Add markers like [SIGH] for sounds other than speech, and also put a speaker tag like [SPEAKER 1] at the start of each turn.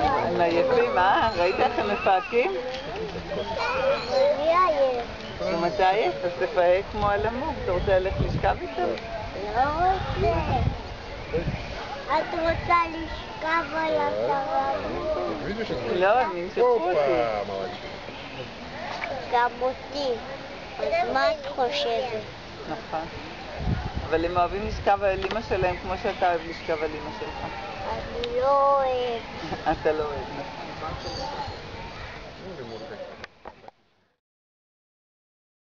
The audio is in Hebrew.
[SPEAKER 1] הם עייפים, אה? ראית איך הם מפהקים?
[SPEAKER 2] אני עייף.
[SPEAKER 1] אם אתה עייף, אז תפהק כמו אלמוג. אתה רוצה ללכת לשכב איתו?
[SPEAKER 2] לא רוצה. את רוצה לשכב על
[SPEAKER 3] הסרבנות?
[SPEAKER 1] לא, הם ימשכו אותי.
[SPEAKER 2] גם אותי. אז מה את חושבת?
[SPEAKER 1] נכון. אבל הם אוהבים לשכב על אימא שלהם כמו שאתה אוהב לשכב על אימא שלך.
[SPEAKER 2] אני לא אוהב. [LAUGHS]
[SPEAKER 1] אתה לא אוהב, נכון.